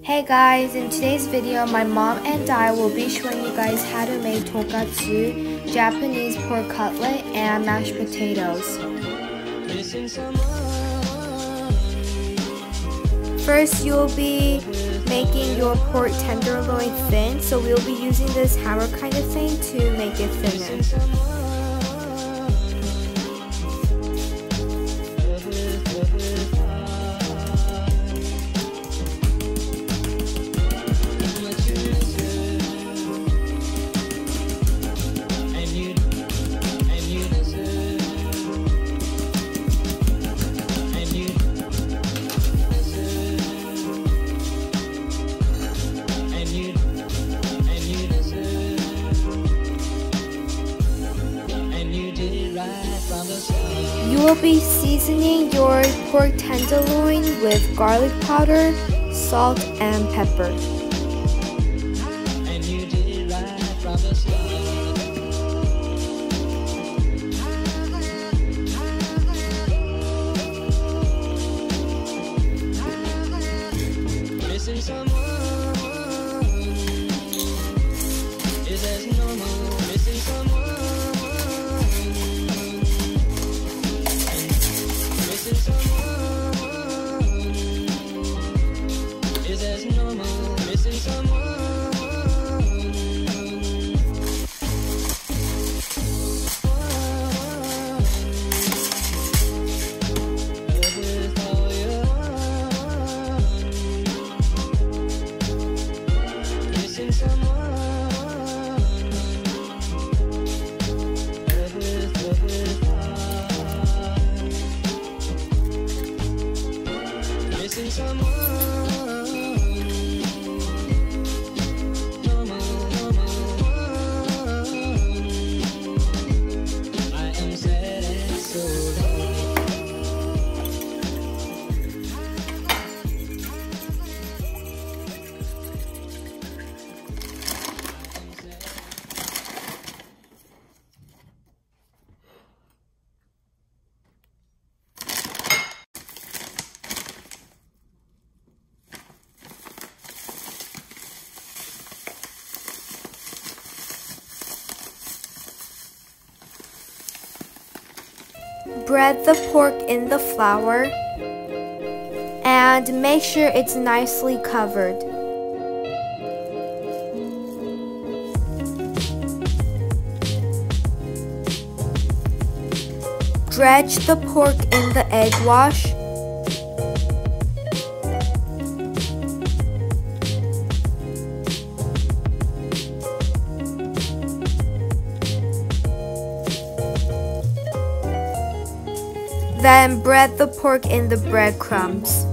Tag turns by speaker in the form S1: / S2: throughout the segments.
S1: Hey guys, in today's video, my mom and I will be showing you guys how to make tonkatsu, Japanese pork cutlet, and mashed potatoes. First, you'll be making your pork tenderloin thin, so we'll be using this hammer kind of thing to make it thinner. Will be seasoning your pork tenderloin with garlic powder, salt, and pepper. Since I'm Bread the pork in the flour and make sure it's nicely covered. Dredge the pork in the egg wash Then bread the pork in the breadcrumbs.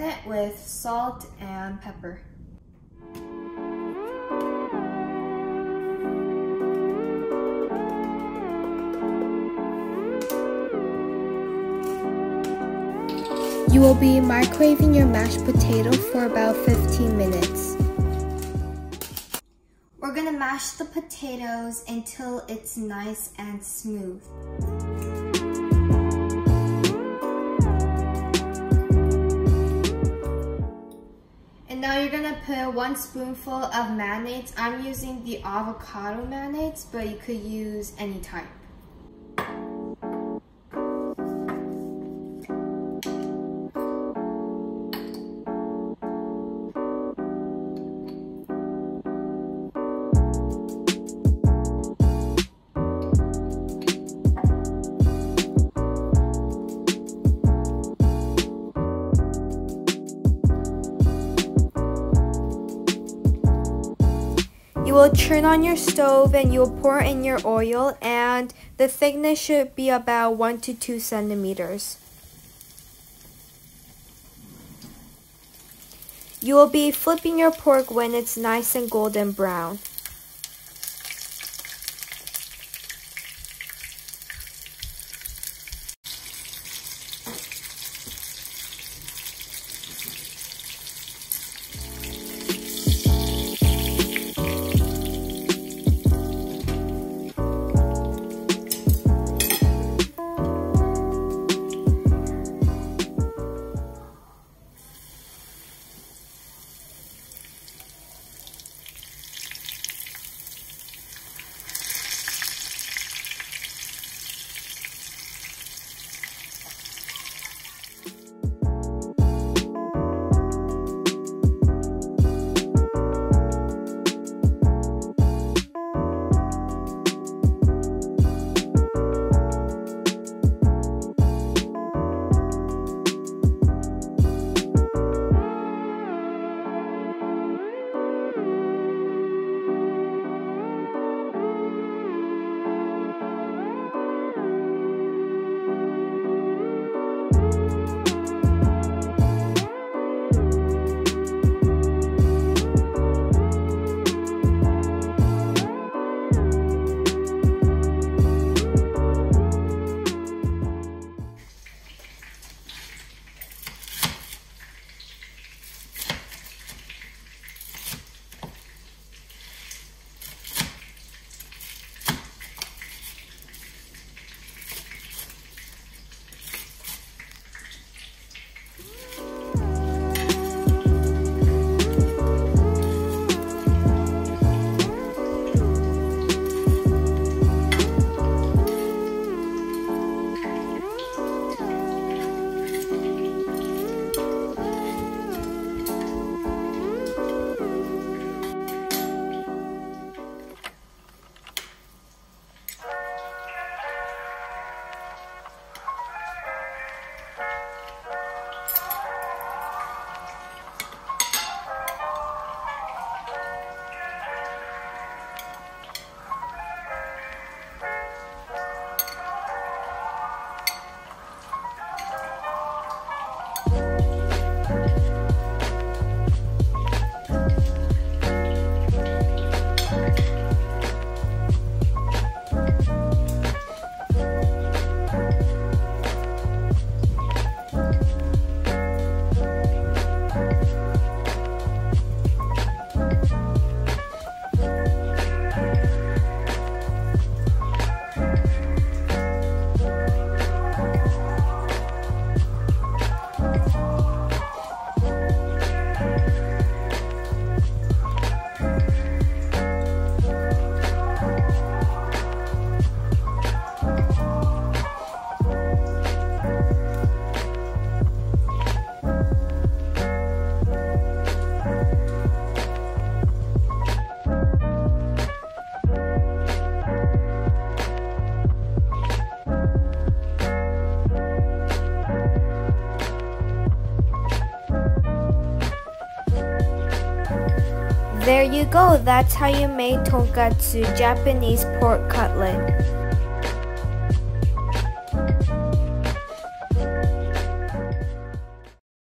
S1: It with salt and pepper. You will be microwaving your mashed potato for about 15 minutes. We're gonna mash the potatoes until it's nice and smooth. Now you're gonna put one spoonful of mayonnaise. I'm using the avocado mayonnaise, but you could use any type. Will turn on your stove and you will pour in your oil and the thickness should be about 1 to 2 centimeters. You will be flipping your pork when it's nice and golden brown. There you go, that's how you make tonkatsu Japanese pork cutlet.